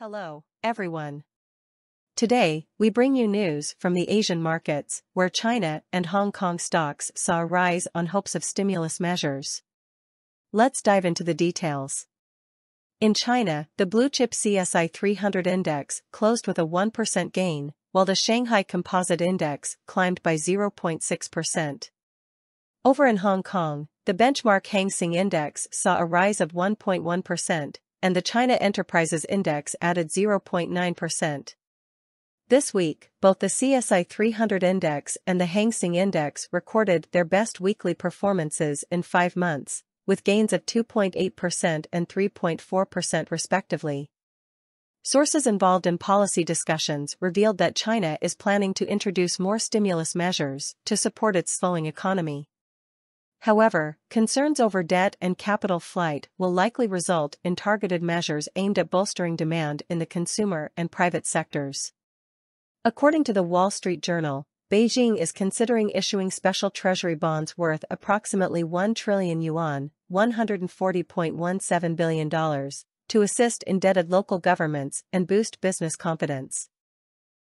Hello, everyone. Today, we bring you news from the Asian markets, where China and Hong Kong stocks saw a rise on hopes of stimulus measures. Let's dive into the details. In China, the blue chip CSI 300 index closed with a 1% gain, while the Shanghai Composite Index climbed by 0.6%. Over in Hong Kong, the benchmark Hang Seng Index saw a rise of 1.1%, and the China Enterprises Index added 0.9%. This week, both the CSI 300 Index and the Hang Seng Index recorded their best weekly performances in five months, with gains of 2.8% and 3.4% respectively. Sources involved in policy discussions revealed that China is planning to introduce more stimulus measures to support its slowing economy. However, concerns over debt and capital flight will likely result in targeted measures aimed at bolstering demand in the consumer and private sectors. According to the Wall Street Journal, Beijing is considering issuing special treasury bonds worth approximately 1 trillion yuan, $140.17 billion, to assist indebted local governments and boost business confidence.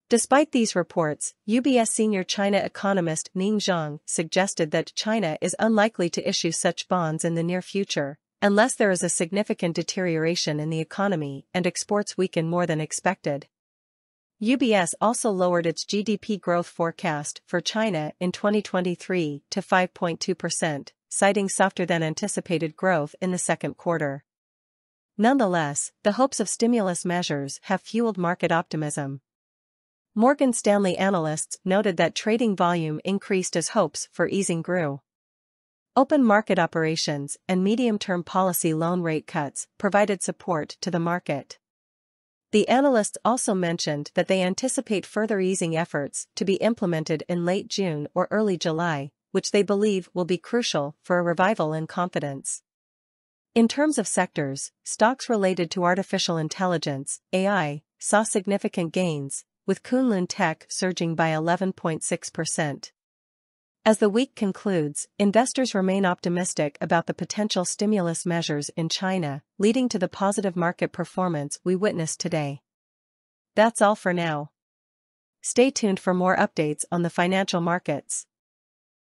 Despite these reports, UBS senior China economist Ning Zhang suggested that China is unlikely to issue such bonds in the near future, unless there is a significant deterioration in the economy and exports weaken more than expected. UBS also lowered its GDP growth forecast for China in 2023 to 5.2%, citing softer than anticipated growth in the second quarter. Nonetheless, the hopes of stimulus measures have fueled market optimism. Morgan Stanley analysts noted that trading volume increased as hopes for easing grew. Open market operations and medium-term policy loan rate cuts provided support to the market. The analysts also mentioned that they anticipate further easing efforts to be implemented in late June or early July, which they believe will be crucial for a revival in confidence. In terms of sectors, stocks related to artificial intelligence, AI, saw significant gains, with Kunlun Tech surging by 11.6%. As the week concludes, investors remain optimistic about the potential stimulus measures in China, leading to the positive market performance we witnessed today. That's all for now. Stay tuned for more updates on the financial markets.